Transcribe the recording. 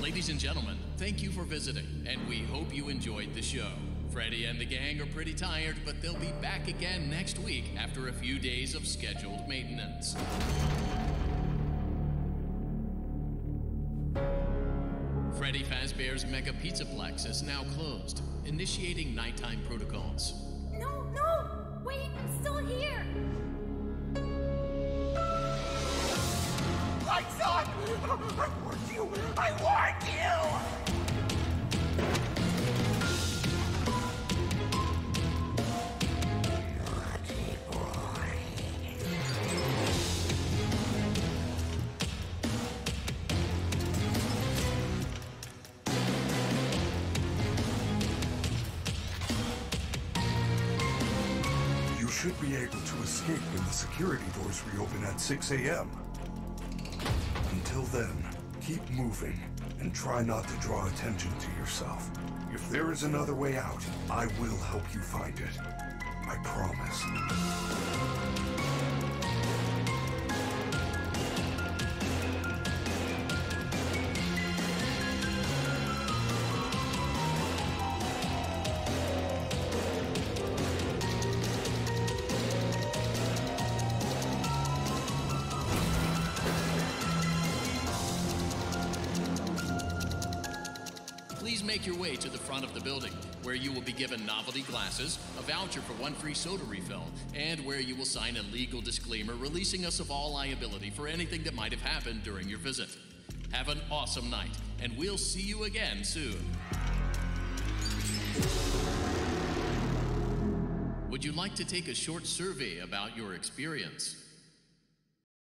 Ladies and gentlemen, thank you for visiting, and we hope you enjoyed the show. Freddy and the gang are pretty tired, but they'll be back again next week after a few days of scheduled maintenance. Freddy Fazbear's Mega Pizzaplex is now closed, initiating nighttime protocols. I warned you! I warned you! You should be able to escape when the security doors reopen at 6 a.m. Until then, keep moving and try not to draw attention to yourself. If there is another way out, I will help you find it. Please make your way to the front of the building, where you will be given novelty glasses, a voucher for one free soda refill, and where you will sign a legal disclaimer releasing us of all liability for anything that might have happened during your visit. Have an awesome night, and we'll see you again soon. Would you like to take a short survey about your experience?